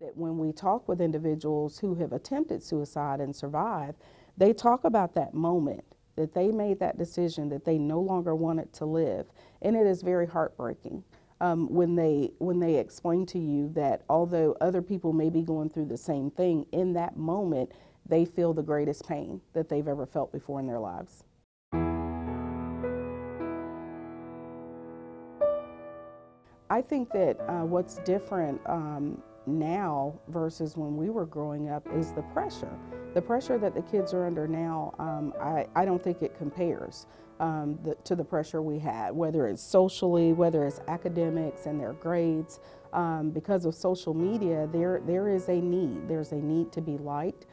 that when we talk with individuals who have attempted suicide and survived, they talk about that moment that they made that decision that they no longer wanted to live, and it is very heartbreaking. Um, when they when they explain to you that although other people may be going through the same thing in that moment they feel the greatest pain that they've ever felt before in their lives. I think that uh, what's different um, now versus when we were growing up is the pressure. The pressure that the kids are under now, um, I, I don't think it compares um, the, to the pressure we had, whether it's socially, whether it's academics and their grades. Um, because of social media, there, there is a need. There's a need to be liked.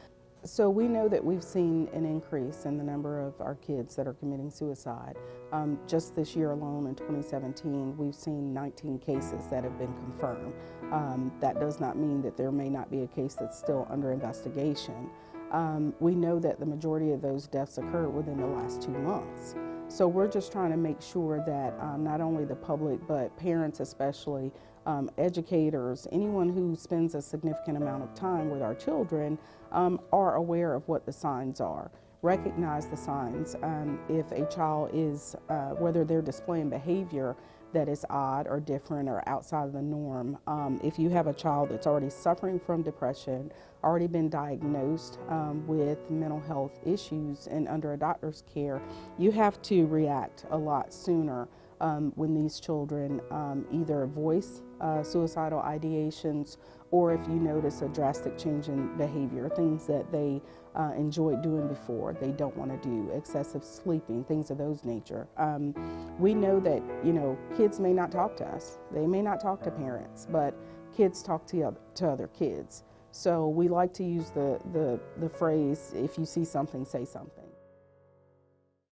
So we know that we've seen an increase in the number of our kids that are committing suicide. Um, just this year alone in 2017, we've seen 19 cases that have been confirmed. Um, that does not mean that there may not be a case that's still under investigation. Um, we know that the majority of those deaths occurred within the last two months. So we're just trying to make sure that um, not only the public, but parents especially, um, educators, anyone who spends a significant amount of time with our children um, are aware of what the signs are. Recognize the signs. Um, if a child is, uh, whether they're displaying behavior that is odd or different or outside of the norm. Um, if you have a child that's already suffering from depression, already been diagnosed um, with mental health issues and under a doctor's care, you have to react a lot sooner um, when these children um, either voice uh, suicidal ideations or if you notice a drastic change in behavior, things that they uh, enjoyed doing before, they don't want to do, excessive sleeping, things of those nature. Um, we know that, you know, kids may not talk to us. They may not talk to parents, but kids talk to other, to other kids. So we like to use the, the, the phrase, if you see something, say something.